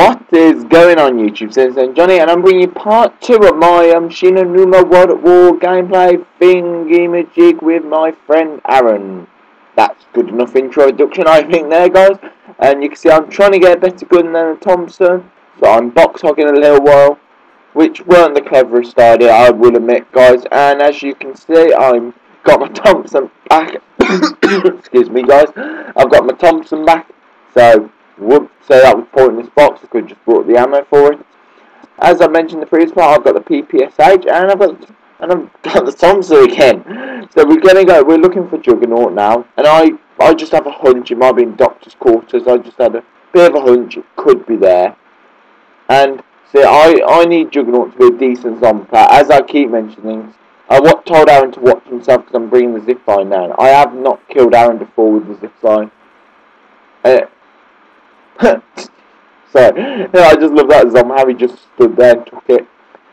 What is going on YouTube? Says Johney, and I'm bringing you part two of my um, Shi No Numa World at War gameplay thingy-majig with my friend Aaron. That's good enough introduction, I think, there, guys. And you can see I'm trying to get a better gun than a Thompson, so I'm box hogging a little while, which weren't the cleverest idea, I will admit, guys. And as you can see, I'm got my Thompson back. Excuse me, guys. I've got my Thompson back, so would say that was pointless box, I could just bought the ammo for it. As I mentioned in the previous part, I've got the PPSH and I've got and I've got the again. So we're gonna go we're looking for Juggernaut now. And I I just have a hunch it might be in Doctor's quarters, I just had a bit of a hunch it could be there. And see I, I need Juggernaut to be a decent zombie. As I keep mentioning I what, told Aaron to watch himself because I'm bringing the zip line now. I have not killed Aaron before with the zip line. Uh, so, yeah, I just love that Zom, how he just stood there and took it.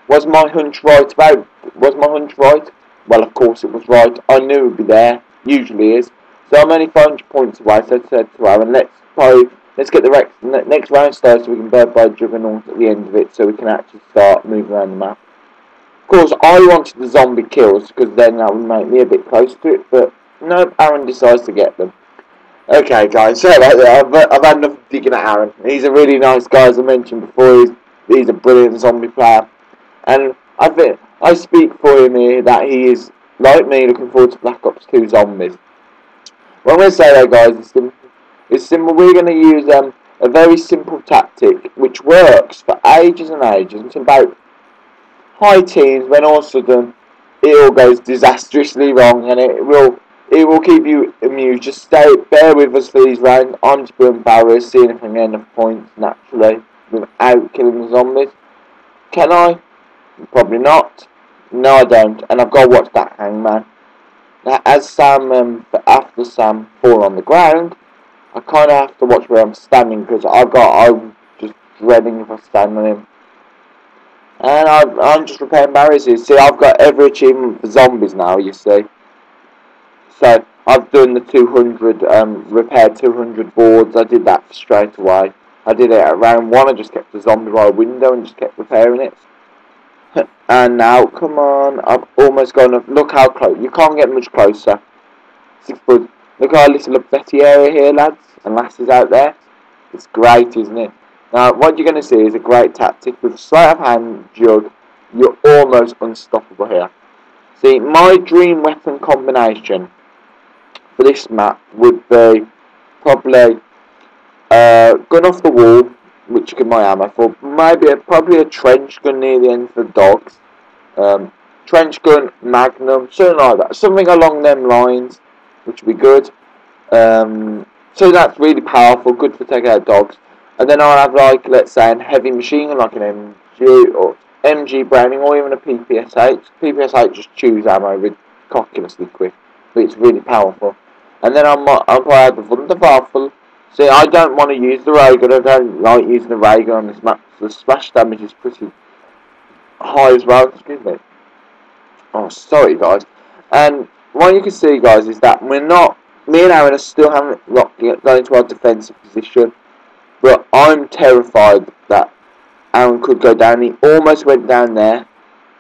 Was my hunch right about, was my hunch right? Well, of course it was right. I knew it would be there, usually is. So I'm only 500 points away, so I said to Aaron, let's play, let's get the next round started so we can bird by Juggernaut at the end of it, so we can actually start moving around the map. Of course, I wanted the zombie kills, because then that would make me a bit close to it, but no, Aaron decides to get them. Okay, guys, sorry about that. I've, I've had enough digging at Aaron. He's a really nice guy, as I mentioned before. He's, he's a brilliant zombie player. And I think I speak for him here that he is, like me, looking forward to Black Ops 2 Zombies. What I'm going to say there, guys, is simple. It's simple. We're going to use um, a very simple tactic which works for ages and ages until about high teens when all of a sudden it all goes disastrously wrong and it will it will keep you amused. Just stay, bear with us for these rounds. I'm just doing barriers, seeing if I can get enough points naturally without killing the zombies. Can I? Probably not. No, I don't. And I've got to watch that hangman. Now, as Sam, um, after Sam fall on the ground, I kind of have to watch where I'm standing because I've got, I'm just dreading if I stand on him. And i I'm just repairing barriers here. See, I've got every achievement for zombies now, you see. So I've done the 200, um, repaired 200 boards. I did that straight away. I did it at round one. I just kept the zombie by a window and just kept repairing it. and now, come on, I've almost gone up. Look how close. You can't get much closer. Six foot. Look how little Betty area here, lads and lasses out there. It's great, isn't it? Now, what you're going to see is a great tactic. With a sleight of hand jug, you're almost unstoppable here. See, my dream weapon combination for this map would be probably uh, gun off the wall, which you get my ammo for. Maybe a, probably a trench gun near the end for dogs. Um, trench gun, magnum, something like that. Something along them lines, which would be good. Um, so that's really powerful, good for taking out dogs. And then I'll have like, let's say, a heavy machine gun like an MG or MG Browning or even a PPSH. PPSH just chews ammo ridiculously quick, but it's really powerful. And then I'm uh, I'm playing the Wunderwaffe. See, I don't want to use the ray gun. I don't like using the ray gun on this map. The splash damage is pretty high as well. Excuse me. Oh, sorry, guys. And what you can see, guys, is that we're not. Me and Aaron are still haven't got going into our defensive position, but I'm terrified that Aaron could go down. He almost went down there.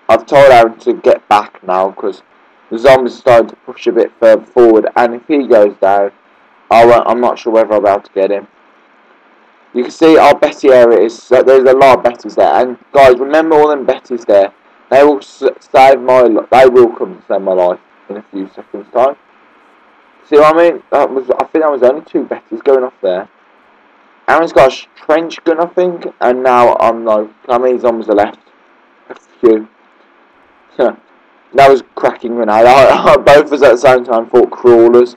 I've told Aaron to get back now because the zombies are starting to push a bit further forward, and if he goes down, I'm not sure whether I'll be able to get him. You can see our Betty area is, uh, there's a lot of Bettys there, and guys, remember all them Bettys there, they will save my, life, they will come to save my life in a few seconds time. See what I mean? That was, I think that was only two Bettys going off there. Aaron's got a trench gun, I think, and now I'm like, how many zombies are left? A few. That was cracking grenade. both of us at the same time fought crawlers.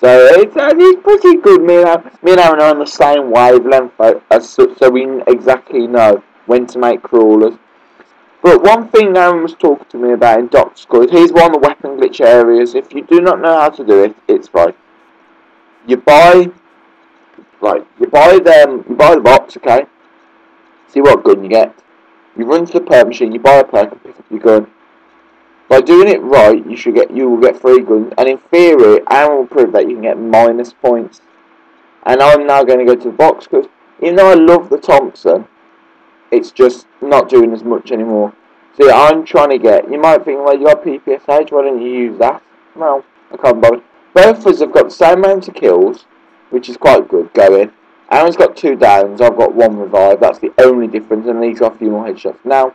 So it's, uh, it's pretty good. Me and, me and Aaron are on the same wavelength as so we exactly know when to make crawlers. But one thing Aaron was talking to me about in Doctor School, here's one of the weapon glitch areas. If you do not know how to do it, it's fine. You buy, like, you buy them, you buy the box, okay? See what gun you get. You run to the perk machine, you buy a perk and pick up your gun. By doing it right, you should get you will get free guns, and in theory, Aaron will prove that you can get minus points. And I'm now going to go to the box because even though I love the Thompson, it's just not doing as much anymore. See, I'm trying to get, you might think, well, you got PPSH, why don't you use that? Well, I can't bother. Both of us have got the same amount of kills, which is quite good going. Aaron's got two downs, I've got one revive, that's the only difference, and he's got a few more headshots. Now,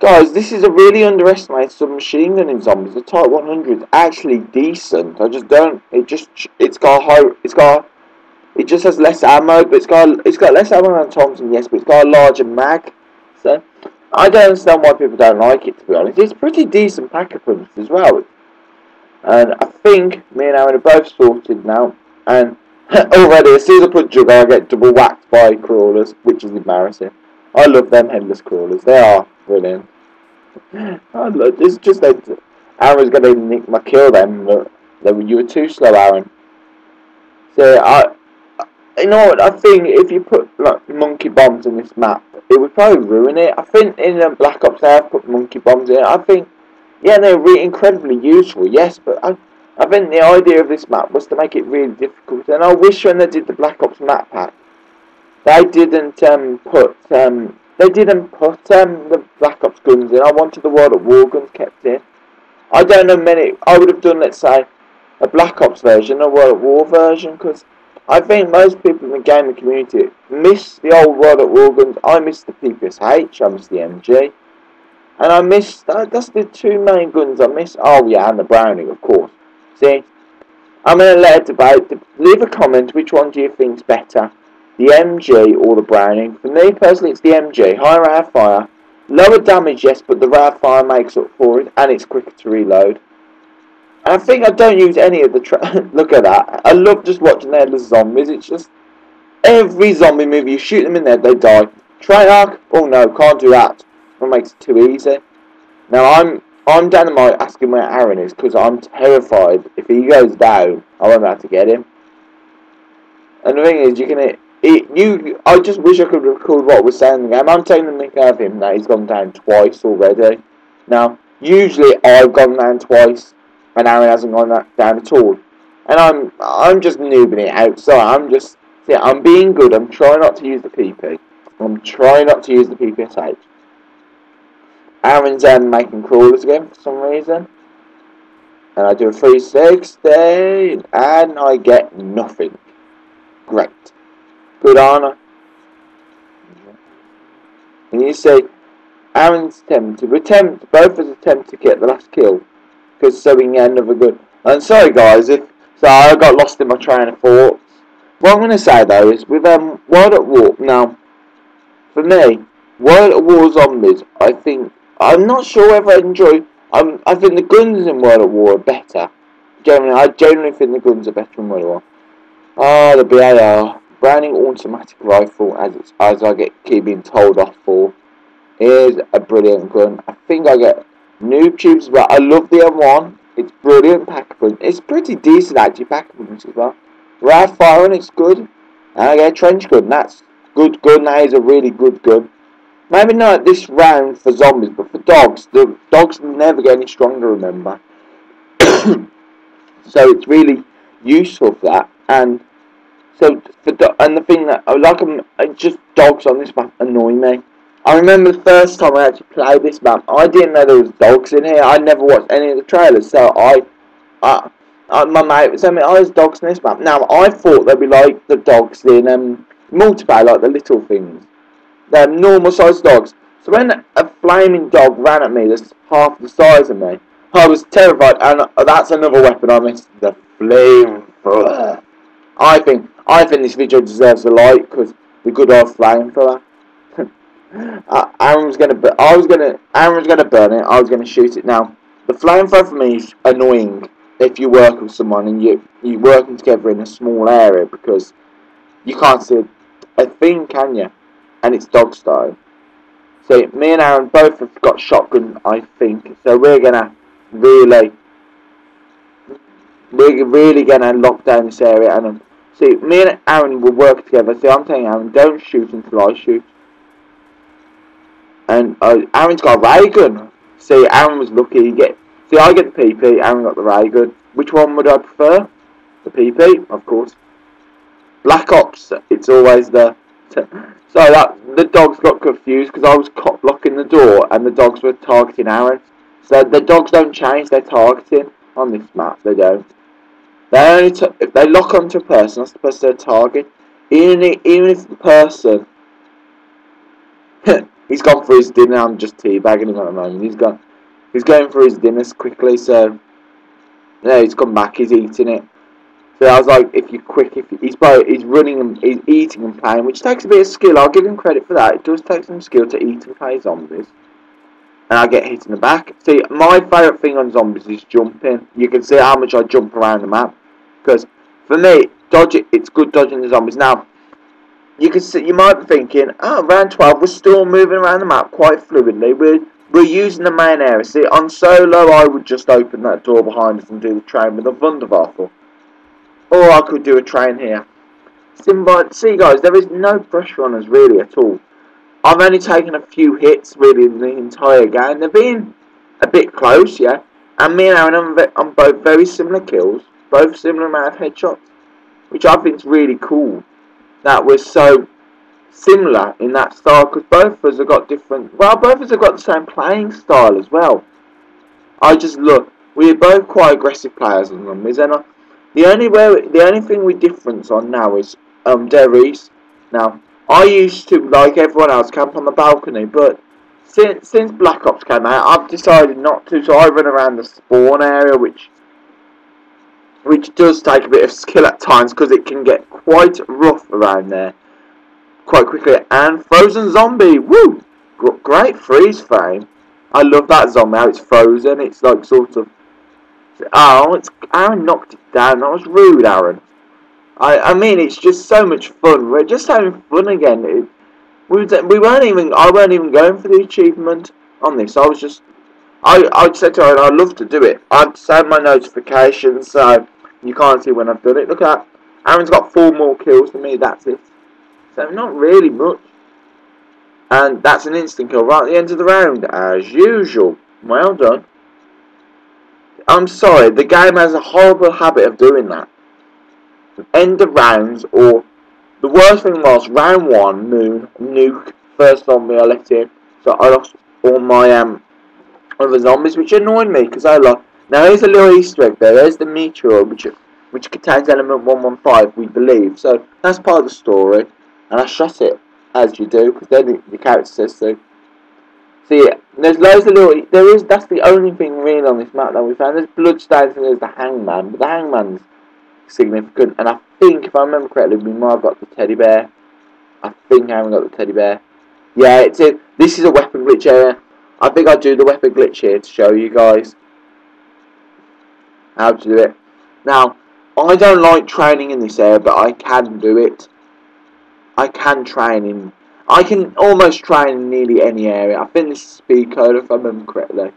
guys, this is a really underestimated submachine gun in zombies. The Type 100 is actually decent. I just don't, it just, it's got high, it's got, it just has less ammo, but it's got, it's got less ammo than Thompson, yes, but it's got a larger mag. So, I don't understand why people don't like it, to be honest. It's pretty decent pack-a-punch as well. And I think me and Aaron are both sorted now. And already, as soon as I put Jugger, I get double whacked by crawlers, which is embarrassing. I love them headless crawlers. They are brilliant. I love, it's just that Aaron's to nick my kill then, but you were too slow, Aaron. So, I, you know what, I think if you put like monkey bombs in this map, it would probably ruin it. I think in um, Black Ops they have put monkey bombs in. I think, yeah, they're really incredibly useful, yes, but I, I think the idea of this map was to make it really difficult. And I wish when they did the Black Ops map pack, they didn't um, put um, they didn't put um, the Black Ops guns in. I wanted the World at War guns kept in. I don't know many. I would have done, let's say, a Black Ops version, a World at War version, because I think most people in the gaming community miss the old World at War guns. I miss the PPSH, I miss the MG. And I miss, that's the two main guns I miss. Oh yeah, and the Browning, of course. See, I'm going to let a debate. Leave a comment, which one do you think's better? The MG or the Browning? For me personally, it's the MG. Higher of fire. Lower damage, yes, but the of fire makes up for it, and it's quicker to reload. I think I don't use any of the Look at that. I love just watching the zombies. It's just... Every zombie movie, you shoot them in there, they die. Treyarch? Oh no, can't do that. That makes it too easy. Now I'm... I'm dynamite asking where Aaron is because I'm terrified. If he goes down, I won't be able to get him. And the thing is, you can... It, you, I just wish I could record what we're saying game. I'm taking the mick out of him that he's gone down twice already. Now, usually I've gone down twice and Aaron hasn't gone down at all. And I'm I'm just noobing it out, so I'm just yeah, I'm being good, I'm trying not to use the PP. I'm trying not to use the PPSH. Aaron's um, making crawlers again for some reason. And I do a 360 and I get nothing. Great. Good honor. And you see, Aaron's attempt to attempt both of us attempt to get the last kill because so we can get another good. And sorry guys, if so I got lost in my train of thoughts. What I'm going to say though is with um World at War now, for me, World at War zombies, I think I'm not sure whether I enjoy. Um, I think the guns in World at War are better. Generally, I generally think the guns are better in World at War. Ah, the BAR Browning automatic rifle, as it's, as I get keep being told off for, is a brilliant gun. I think I get Noob tubes, but I love the M1. It's brilliant pack packaging. It's pretty decent actually pack packaging as well. Rad firing, it's good. And I get a trench gun. That's good gun. That is a really good gun. Maybe not this round for zombies, but for dogs, the dogs never get any stronger. Remember. so it's really useful for that. And so for and the thing that I like them, just dogs on this map annoy me. I remember the first time I actually played this map, I didn't know there was dogs in here. I never watched any of the trailers, so I, I, I my mate was me, oh, there's dogs in this map. Now, I thought they'd be like the dogs in um, multiplayer, like the little things. They're normal sized dogs. So when a flaming dog ran at me that's half the size of me, I was terrified, and that's another weapon I missed, the flamethrower. I think, I think this video deserves a like, because the good old flamethrower. Uh, Aaron was gonna, I was gonna, Aaron was gonna burn it. I was gonna shoot it. Now, the flamethrower for me is annoying if you work with someone and you you're working together in a small area because you can't see a thing, can you? And it's dog style. So me and Aaron both have got shotgun, I think. So we're gonna really, we're really gonna lock down this area. And see, me and Aaron will work together. See, I'm telling Aaron, don't shoot until I shoot. And uh, Aaron's got a ray gun. See, Aaron was lucky. He get see, I get the PP. Aaron got the ray gun. Which one would I prefer? The PP, of course. Black Ops. It's always the so that the dogs got confused because I was cop blocking the door and the dogs were targeting Aaron. So the dogs don't change their targeting on this map. They don't. They only if they lock onto a person, that's the person their target. Even if, even if the person he's gone for his dinner. I'm just teabagging him at the moment. He's gone. He's going for his dinners quickly. So yeah, he's come back. He's eating it. So I was like, if you're quick, if he's both, he's running and he's eating and playing, which takes a bit of skill. I'll give him credit for that. It does take some skill to eat and play zombies. And I get hit in the back. See, my favourite thing on zombies is jumping. You can see how much I jump around the map. Because for me, dodge it, it's good dodging the zombies. Now, you can see, you might be thinking, oh, round 12, we're still moving around the map quite fluidly. We're, we're using the main area. See, on solo, I would just open that door behind us and do the train with a Wunderwaffe. Or I could do a train here. See guys, there is no pressure on us really at all. I've only taken a few hits really in the entire game. They've been a bit close, yeah. And me and Aaron are on both very similar kills, both similar amount of headshots, which I think is really cool. That we're so similar in that style because both of us have got different. Well, both of us have got the same playing style as well. I just look. We're both quite aggressive players on them, isn't it? The only way, the only thing we difference on now is um Derry's. Now, I used to, like everyone else, camp on the balcony, but since since Black Ops came out, I've decided not to. So I run around the spawn area, which which does take a bit of skill at times because it can get quite rough around there quite quickly. And Frozen Zombie, woo! Great freeze frame. I love that zombie. How it's frozen. It's like sort of. Oh, it's Aaron knocked it down. That was rude, Aaron. I, I mean, it's just so much fun. We're just having fun again. It, we, we weren't even, I weren't even going for the achievement on this. I was just, I, I said to her, I'd love to do it. I'd send my notifications so you can't see when I've done it. Look at that. Aaron's got four more kills than me, that's it. So not really much. And that's an instant kill right at the end of the round, as usual. Well done. I'm sorry, the game has a horrible habit of doing that end of rounds, or the worst thing was round one, Moon, Nuke, first zombie I left in, so I lost all my um other zombies, which annoyed me because I lost. Now here's a little Easter egg there. There's the meteor, which which contains element 115, we believe. So that's part of the story, and I shot it as you do because then the, the character says so. See, so there's loads of little. There is. That's the only thing real on this map that we found. There's bloodstains and there's the hangman, but the hangman's significant. And I think, if I remember correctly, we might have got the teddy bear. I think I haven't got the teddy bear. Yeah, it's it. This is a weapon glitch area. I think I'll do the weapon glitch here to show you guys how to do it. Now, I don't like training in this area, but I can do it. I can train in... I can almost train in nearly any area. I think this is speed code, if I remember correctly.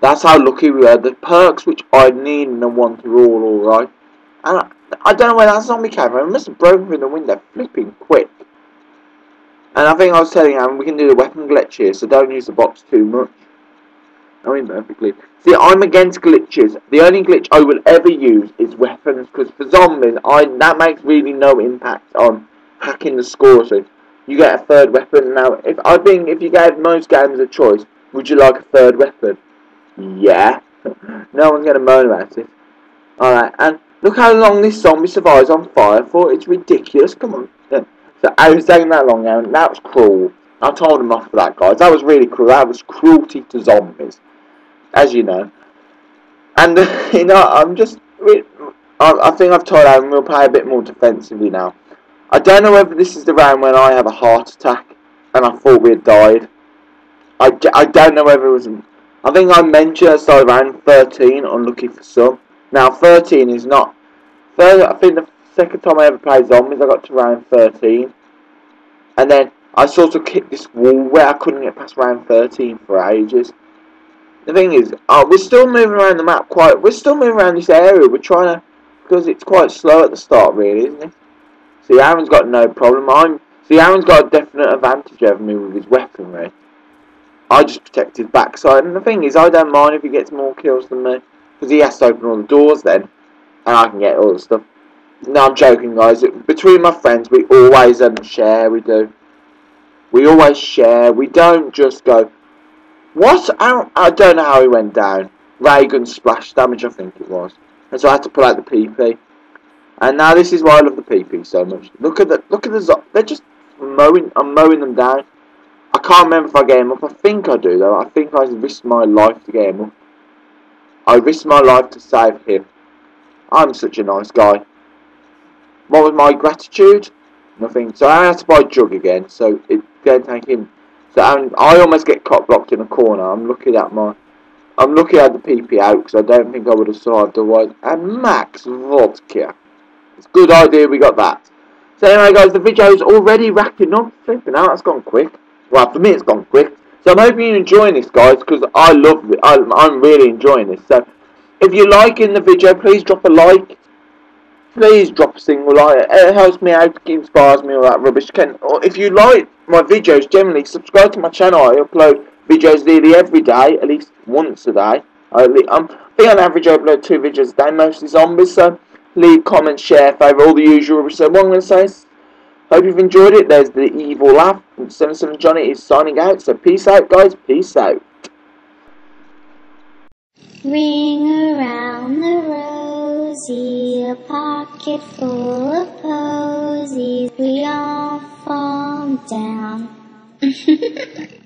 That's how lucky we were. The perks which I need and I want are all alright. And I, I, don't know where that zombie came from. It must have broken through the window flipping quick. And I think I was telling him we can do the weapon glitch here, so don't use the box too much. I mean perfectly. See, I'm against glitches. The only glitch I will ever use is weapons, because for zombies, I that makes really no impact on hacking the score. So you get a third weapon. Now, if I think if you gave most games a choice, would you like a third weapon? Yeah. no one's to moan about it. Alright, and look how long this zombie survives on fire for. It's ridiculous. Come on. So I was taking that long now, that was cruel. I told him off for that, guys. That was really cruel. That was cruelty to zombies. As you know. And, you know, I'm just... I think I've told Aaron we'll play a bit more defensively now. I don't know whether this is the round when I have a heart attack and I thought we had died. I, I don't know whether it was I think I mentioned I started around 13 unlucky for some. Now 13 is not... I think the second time I ever played zombies I got to round 13. And then I sort of kicked this wall where I couldn't get past round 13 for ages. The thing is, oh, we're still moving around the map quite... We're still moving around this area. We're trying to... Because it's quite slow at the start really, isn't it? See, Aaron's got no problem. I'm... See, Aaron's got a definite advantage over me with his weaponry. I just protect his backside. And the thing is, I don't mind if he gets more kills than me. Because he has to open all the doors then. And I can get all the stuff. No, I'm joking, guys. Between my friends, we always um, share. We do. We always share. We don't just go. What? I, I don't know how he went down. Ray gun splash damage, I think it was. And so I had to pull out the PP. And now this is why I love the PP so much. Look at the look at the they're just mowing. I'm mowing them down. I can't remember if I get him up. I think I do though. I think I risked my life to get him up. I risked my life to save him. I'm such a nice guy. What was my gratitude? Nothing. So I had to buy Jug again. So it don't take him. So I'm, I almost get cop blocked in a corner. I'm looking at my. I'm looking at the PP out because I don't think I would have survived otherwise. And Max Vodka. It's a good idea we got that. So anyway guys, the video is already wrapping up. Flipping out, that's gone quick. Well, for me it's gone quick. So I'm hoping you're enjoying this guys because I love it. I, I'm really enjoying this. So if you're liking the video, please drop a like. Please drop a single like. It helps me out, inspires me, all that rubbish. Can, or if you like my videos generally, subscribe to my channel. I upload videos nearly every day, at least once a day. I, um, I think on average I upload two videos a day, mostly zombies. So leave, comment, share, favourite, all the usual. rubbish. So what I'm going to say is, hope you've enjoyed it. There's the evil laugh. 77 Johney is signing out. So peace out, guys. Peace out. Ring around the rosy, a pocket full of posies. We all fall down.